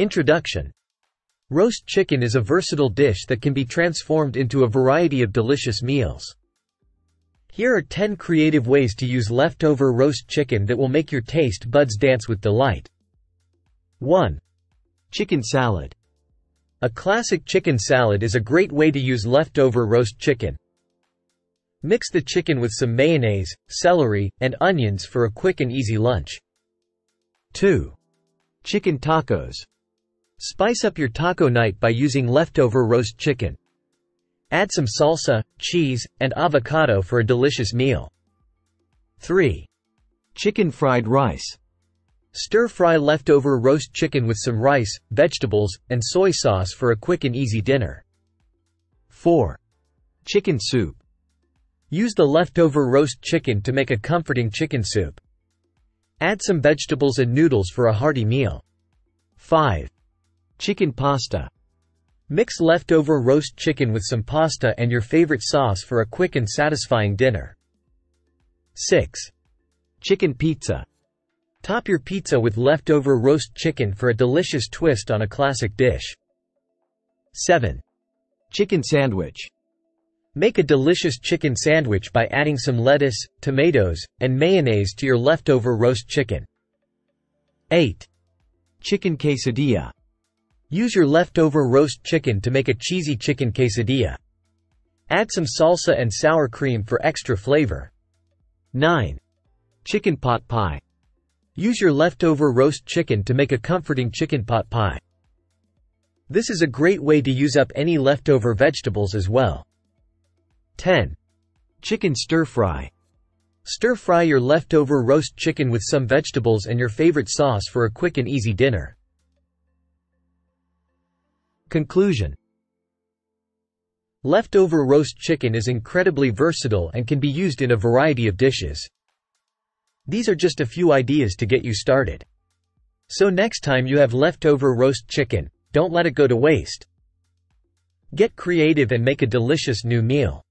Introduction Roast chicken is a versatile dish that can be transformed into a variety of delicious meals. Here are 10 creative ways to use leftover roast chicken that will make your taste buds dance with delight. 1. Chicken salad. A classic chicken salad is a great way to use leftover roast chicken. Mix the chicken with some mayonnaise, celery, and onions for a quick and easy lunch. 2. Chicken tacos. Spice up your taco night by using leftover roast chicken. Add some salsa, cheese, and avocado for a delicious meal. 3. Chicken fried rice. Stir-fry leftover roast chicken with some rice, vegetables, and soy sauce for a quick and easy dinner. 4. Chicken soup. Use the leftover roast chicken to make a comforting chicken soup. Add some vegetables and noodles for a hearty meal. 5. Chicken pasta. Mix leftover roast chicken with some pasta and your favorite sauce for a quick and satisfying dinner. 6. Chicken pizza. Top your pizza with leftover roast chicken for a delicious twist on a classic dish. 7. Chicken sandwich. Make a delicious chicken sandwich by adding some lettuce, tomatoes, and mayonnaise to your leftover roast chicken. 8. Chicken quesadilla. Use your leftover roast chicken to make a cheesy chicken quesadilla. Add some salsa and sour cream for extra flavor. 9. Chicken pot pie. Use your leftover roast chicken to make a comforting chicken pot pie. This is a great way to use up any leftover vegetables as well. 10. Chicken stir-fry. Stir-fry your leftover roast chicken with some vegetables and your favorite sauce for a quick and easy dinner. Conclusion Leftover roast chicken is incredibly versatile and can be used in a variety of dishes. These are just a few ideas to get you started. So next time you have leftover roast chicken, don't let it go to waste. Get creative and make a delicious new meal.